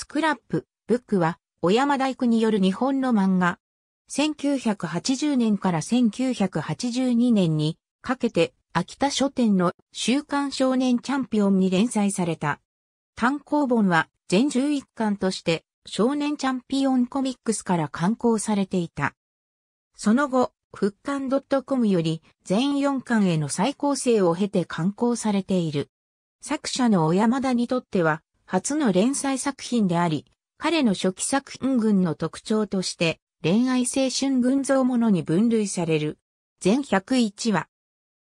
スクラップ、ブックは、小山大工による日本の漫画。1980年から1982年にかけて秋田書店の週刊少年チャンピオンに連載された。単行本は全11巻として少年チャンピオンコミックスから刊行されていた。その後、復刊 .com より全4巻への再構成を経て刊行されている。作者の小山田にとっては初の連載作品であり、彼の初期作品群の特徴として恋愛青春群像ものに分類される。全101話。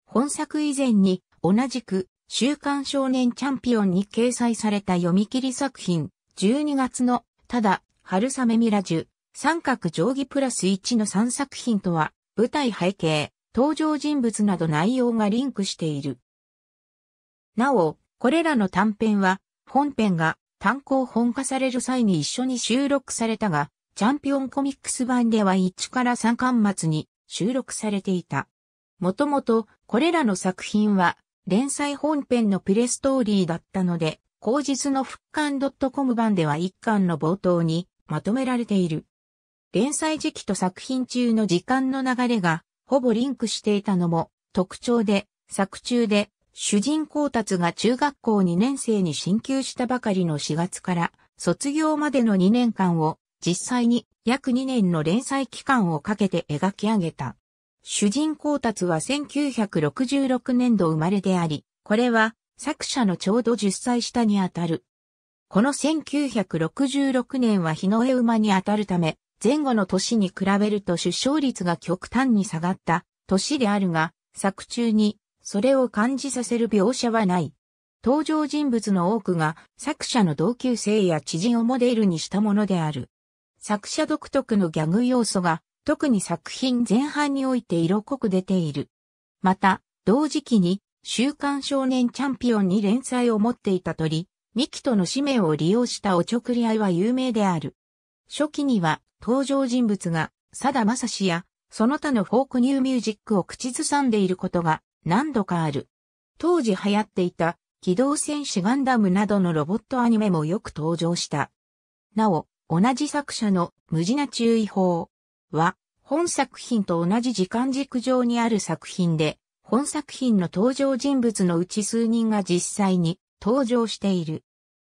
本作以前に同じく週刊少年チャンピオンに掲載された読み切り作品12月のただ春雨ミラジュ三角定規プラス1の3作品とは舞台背景、登場人物など内容がリンクしている。なお、これらの短編は本編が単行本化される際に一緒に収録されたが、チャンピオンコミックス版では1から3巻末に収録されていた。もともと、これらの作品は、連載本編のプレストーリーだったので、後日の復刊 .com 版では一巻の冒頭にまとめられている。連載時期と作品中の時間の流れがほぼリンクしていたのも特徴で、作中で主人公たちが中学校2年生に進級したばかりの4月から卒業までの2年間を実際に約2年の連載期間をかけて描き上げた。主人公たちは1966年度生まれであり、これは作者のちょうど10歳下にあたる。この1966年は日の絵馬にあたるため、前後の年に比べると出生率が極端に下がった年であるが、作中にそれを感じさせる描写はない。登場人物の多くが作者の同級生や知人をモデルにしたものである。作者独特のギャグ要素が特に作品前半において色濃く出ている。また、同時期に、週刊少年チャンピオンに連載を持っていた鳥、ミキとの使命を利用したおちょくり合いは有名である。初期には、登場人物が、サダマサシや、その他のフォークニューミュージックを口ずさんでいることが何度かある。当時流行っていた、機動戦士ガンダムなどのロボットアニメもよく登場した。なお、同じ作者の無事な注意報は、本作品と同じ時間軸上にある作品で、本作品の登場人物のうち数人が実際に登場している。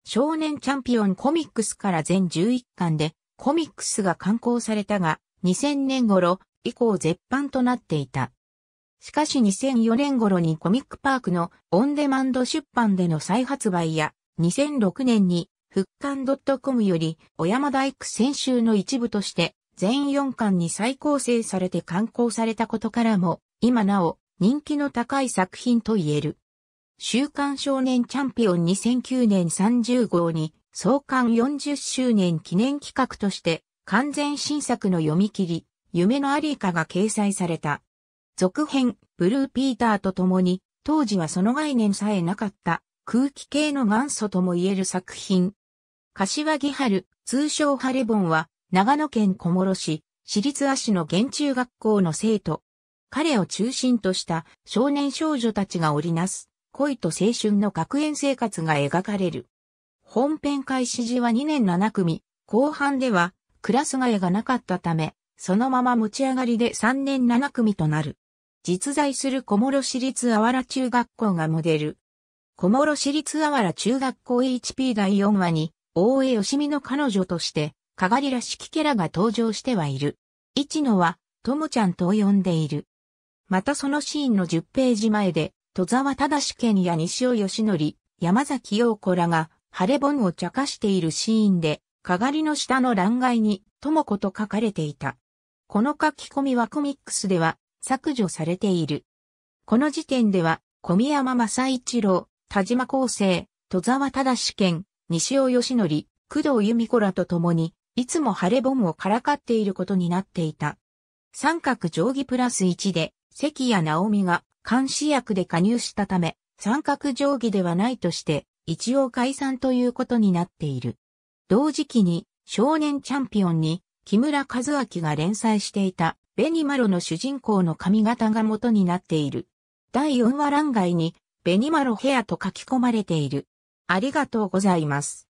少年チャンピオンコミックスから全11巻でコミックスが刊行されたが、2000年頃以降絶版となっていた。しかし2004年頃にコミックパークのオンデマンド出版での再発売や、2006年に復刊 .com より小山大工選集の一部として全4巻に再構成されて刊行されたことからも、今なお人気の高い作品と言える。週刊少年チャンピオン2009年30号に創刊40周年記念企画として完全新作の読み切り、夢のありかが掲載された。続編、ブルーピーターと共に、当時はその概念さえなかった空気系の元祖とも言える作品。柏木春、通称ハレボンは、長野県小諸市、私立足の現中学校の生徒。彼を中心とした少年少女たちが織りなす恋と青春の学園生活が描かれる。本編開始時は2年7組、後半ではクラス替えがなかったため、そのまま持ち上がりで3年7組となる。実在する小諸市立あわら中学校がモデル。小諸市立あわら中学校 HP 第4話に、大江義美の彼女として、かがりらしきキャラが登場してはいる。一野は、ともちゃんと呼んでいる。またそのシーンの10ページ前で、戸沢忠健や西尾義則、山崎陽子らが、晴れ盆を茶化しているシーンで、かがりの下の欄外に、ともこと書かれていた。この書き込みはコミックスでは、削除されている。この時点では、小宮山正一郎、田島康生、戸沢忠健、西尾義則、工藤由美子らと共に、いつも晴れ盆をからかっていることになっていた。三角定規プラス1で、関谷直美が監視役で加入したため、三角定規ではないとして、一応解散ということになっている。同時期に、少年チャンピオンに、木村和明が連載していた、ベニマロの主人公の髪型が元になっている。第4話欄外に、ベニマロヘアと書き込まれている。ありがとうございます。